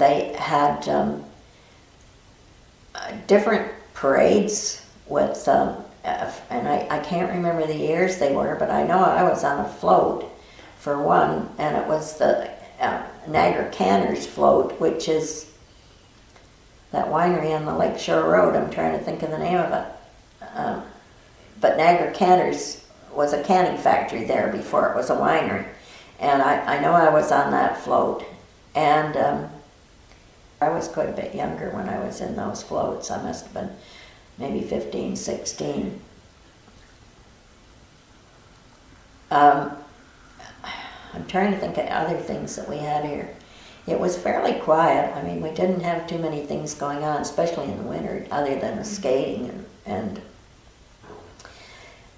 they had um, different parades with, um, and I, I can't remember the years they were, but I know I was on a float for one, and it was the uh, Niagara Canners float, which is that winery on the Lakeshore Road. I'm trying to think of the name of it. Um, but Niagara Canners was a canning factory there before it was a winery. And I, I know I was on that float. And um, I was quite a bit younger when I was in those floats. I must have been maybe 15, 16. Um, I'm trying to think of other things that we had here. It was fairly quiet. I mean, we didn't have too many things going on, especially in the winter, other than the skating and, and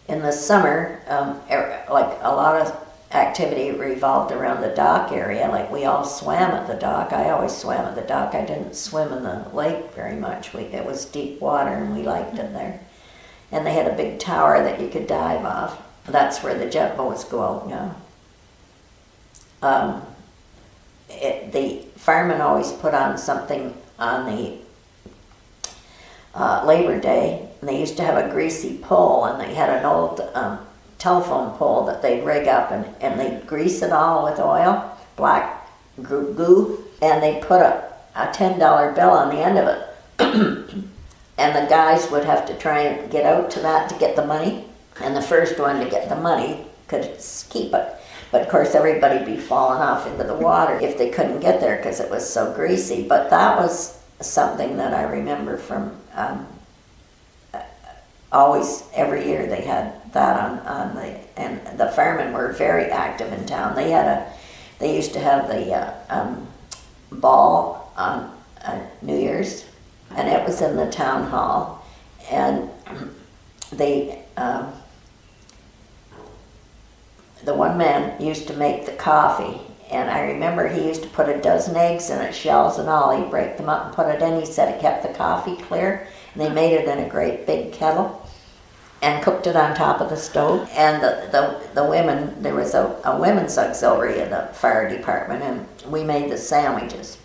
in the summer, um, er, like a lot of activity revolved around the dock area. Like we all swam at the dock. I always swam at the dock. I didn't swim in the lake very much. We, it was deep water and we liked it there. And they had a big tower that you could dive off. That's where the jet boats go out now. Um, it, the firemen always put on something on the uh, Labor Day, and they used to have a greasy pole, and they had an old um, telephone pole that they'd rig up, and, and they'd grease it all with oil, black goo, and they put a, a $10 bill on the end of it. and the guys would have to try and get out to that to get the money, and the first one to get the money could keep it. But of course, everybody'd be falling off into the water if they couldn't get there because it was so greasy. But that was something that I remember from um, always every year they had that on, on the and the firemen were very active in town. They had a they used to have the uh, um, ball on uh, New Year's, and it was in the town hall, and they. Um, the one man used to make the coffee, and I remember he used to put a dozen eggs in it, shells and all. He'd break them up and put it in. He said it kept the coffee clear. And they made it in a great big kettle and cooked it on top of the stove. And the, the, the women, there was a, a women's auxiliary in the fire department, and we made the sandwiches.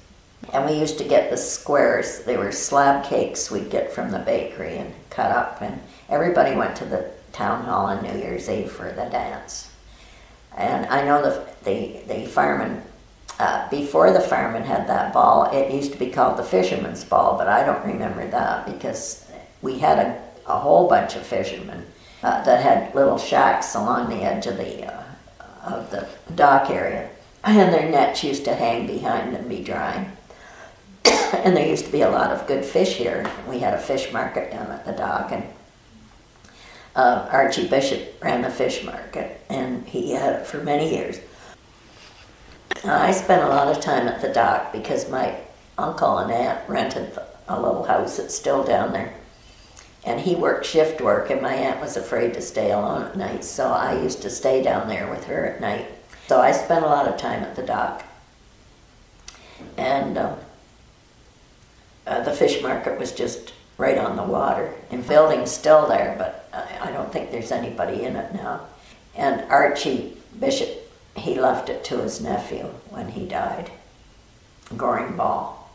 And we used to get the squares. They were slab cakes we'd get from the bakery and cut up. And everybody went to the town hall on New Year's Eve for the dance. And I know the, the, the firemen, uh, before the firemen had that ball, it used to be called the fisherman's ball, but I don't remember that because we had a, a whole bunch of fishermen uh, that had little shacks along the edge of the, uh, of the dock area. And their nets used to hang behind and be drying. and there used to be a lot of good fish here. We had a fish market down at the dock, and uh, Archie Bishop ran the fish market, and he had it for many years. I spent a lot of time at the dock because my uncle and aunt rented a little house that's still down there. And he worked shift work, and my aunt was afraid to stay alone at night, so I used to stay down there with her at night. So I spent a lot of time at the dock. And uh, uh, the fish market was just right on the water. And building's still there, but I don't think there's anybody in it now. And Archie Bishop, he left it to his nephew when he died, Goring Ball.